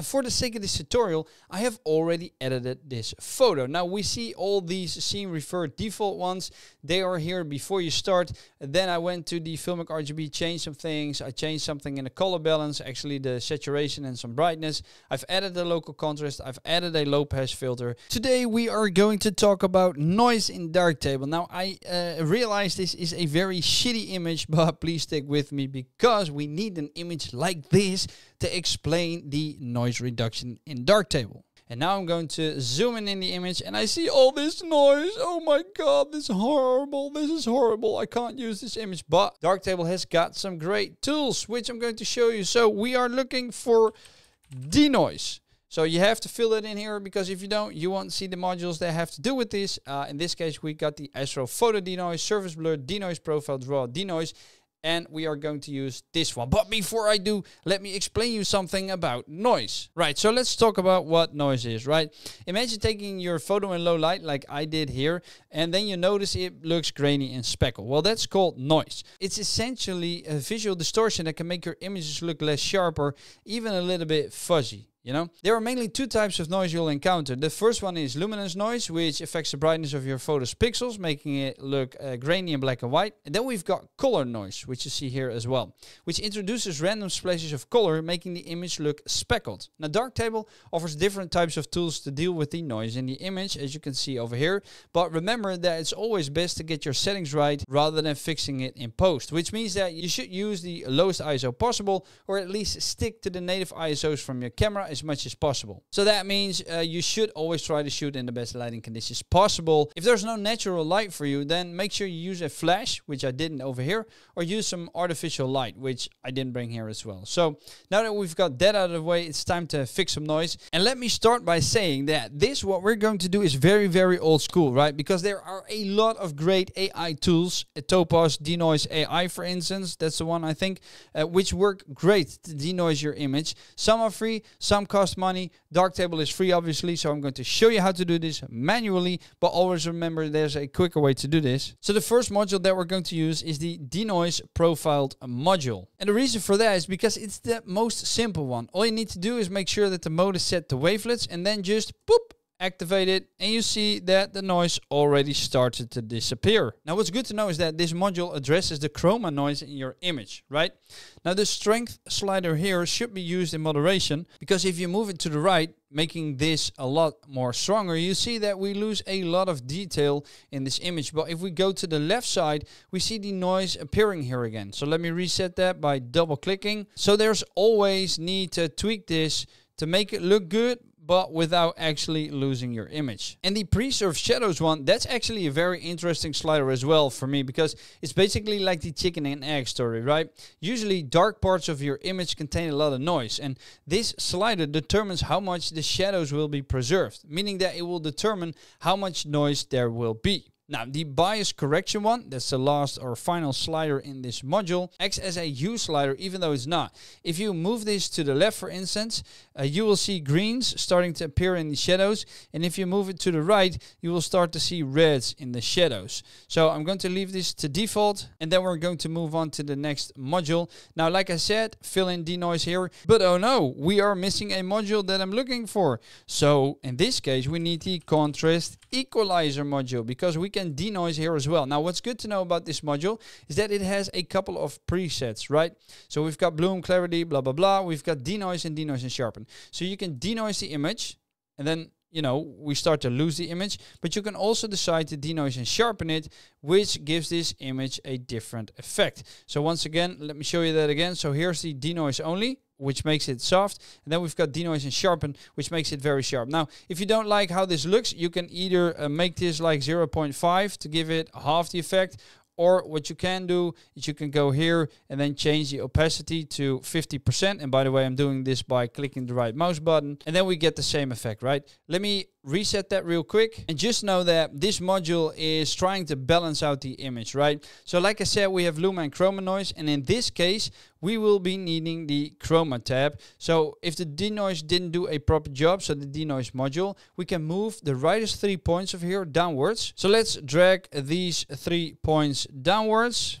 And for the sake of this tutorial, I have already edited this photo. Now we see all these scene referred default ones. They are here before you start. Then I went to the Filmic RGB, changed some things. I changed something in the color balance, actually the saturation and some brightness. I've added the local contrast. I've added a low pass filter. Today we are going to talk about noise in Darktable. Now I uh, realize this is a very shitty image, but please stick with me because we need an image like this to explain the noise reduction in Darktable. And now I'm going to zoom in in the image and I see all this noise. Oh my god, this is horrible. This is horrible. I can't use this image. But Darktable has got some great tools, which I'm going to show you. So we are looking for denoise. So you have to fill it in here because if you don't, you won't see the modules that have to do with this. Uh, in this case, we got the Astro Photo Denoise, Surface Blur, Denoise Profiled Raw, Denoise, and we are going to use this one. But before I do, let me explain you something about noise. Right, so let's talk about what noise is, right? Imagine taking your photo in low light like I did here, and then you notice it looks grainy and speckled. Well, that's called noise. It's essentially a visual distortion that can make your images look less sharp or even a little bit fuzzy. You know, there are mainly two types of noise you'll encounter. The first one is luminance noise, which affects the brightness of your photo's pixels, making it look uh, grainy and black and white. And then we've got color noise, which you see here as well, which introduces random splashes of color, making the image look speckled. Now, Darktable offers different types of tools to deal with the noise in the image, as you can see over here. But remember that it's always best to get your settings right rather than fixing it in post, which means that you should use the lowest ISO possible, or at least stick to the native ISOs from your camera as much as possible. So that means uh, you should always try to shoot in the best lighting conditions possible. If there's no natural light for you, then make sure you use a flash, which I didn't over here, or use some artificial light, which I didn't bring here as well. So now that we've got that out of the way, it's time to fix some noise. And let me start by saying that this, what we're going to do is very, very old school, right? Because there are a lot of great AI tools, Topaz Denoise AI, for instance, that's the one I think, uh, which work great to denoise your image. Some are free, some cost money. Darktable is free, obviously, so I'm going to show you how to do this manually, but always remember there's a quicker way to do this. So the first module that we're going to use is the denoise profiled module. And the reason for that is because it's the most simple one. All you need to do is make sure that the mode is set to wavelets and then just boop, activate it and you see that the noise already started to disappear. Now what's good to know is that this module addresses the chroma noise in your image, right? Now the strength slider here should be used in moderation because if you move it to the right, making this a lot more stronger, you see that we lose a lot of detail in this image. But if we go to the left side, we see the noise appearing here again. So let me reset that by double clicking. So there's always need to tweak this to make it look good, but without actually losing your image. And the preserve shadows one, that's actually a very interesting slider as well for me because it's basically like the chicken and egg story, right? Usually dark parts of your image contain a lot of noise and this slider determines how much the shadows will be preserved, meaning that it will determine how much noise there will be. Now, the bias correction one, that's the last or final slider in this module, acts as a hue slider even though it's not. If you move this to the left, for instance, uh, you will see greens starting to appear in the shadows. And if you move it to the right, you will start to see reds in the shadows. So I'm going to leave this to default and then we're going to move on to the next module. Now, like I said, fill in denoise here, but oh no, we are missing a module that I'm looking for. So in this case, we need the contrast equalizer module because we can denoise here as well. Now, what's good to know about this module is that it has a couple of presets, right? So we've got bloom, clarity, blah, blah, blah. We've got denoise and denoise and sharpen. So you can denoise the image and then you know, we start to lose the image, but you can also decide to denoise and sharpen it, which gives this image a different effect. So once again, let me show you that again. So here's the denoise only which makes it soft. And then we've got denoise and sharpen, which makes it very sharp. Now, if you don't like how this looks, you can either uh, make this like 0.5 to give it half the effect, or what you can do is you can go here and then change the opacity to 50%. And by the way, I'm doing this by clicking the right mouse button. And then we get the same effect, right? Let me reset that real quick. And just know that this module is trying to balance out the image right? So like i said we have luma and chroma noise and in this case we will be needing the chroma tab. So if the denoise didn't do a proper job so the denoise module we can move the rightest three points of here downwards. So let's drag these three points downwards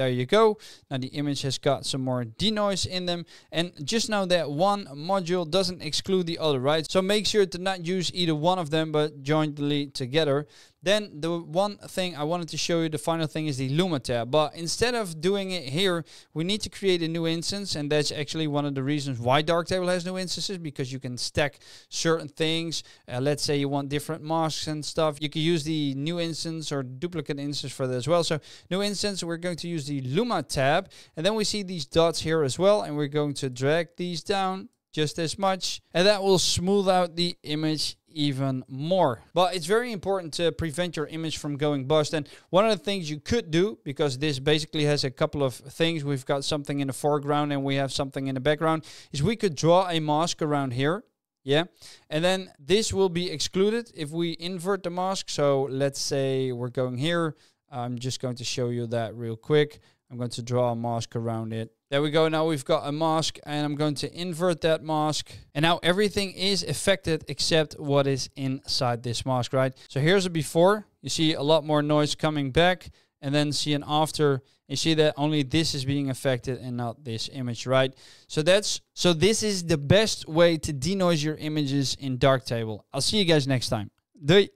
There you go. Now the image has got some more denoise in them. And just know that one module doesn't exclude the other, right? So make sure to not use either one of them, but jointly together. Then the one thing I wanted to show you, the final thing is the Luma tab. But instead of doing it here, we need to create a new instance. And that's actually one of the reasons why Darktable has new instances, because you can stack certain things. Uh, let's say you want different masks and stuff. You can use the new instance or duplicate instance for that as well. So new instance, we're going to use the Luma tab. And then we see these dots here as well. And we're going to drag these down just as much. And that will smooth out the image even more. But it's very important to prevent your image from going bust. And one of the things you could do, because this basically has a couple of things, we've got something in the foreground and we have something in the background, is we could draw a mask around here. Yeah. And then this will be excluded if we invert the mask. So let's say we're going here. I'm just going to show you that real quick. I'm going to draw a mask around it. There we go. Now we've got a mask and I'm going to invert that mask. And now everything is affected except what is inside this mask, right? So here's a before. You see a lot more noise coming back and then see an after. You see that only this is being affected and not this image, right? So that's so this is the best way to denoise your images in Darktable. I'll see you guys next time. Doei!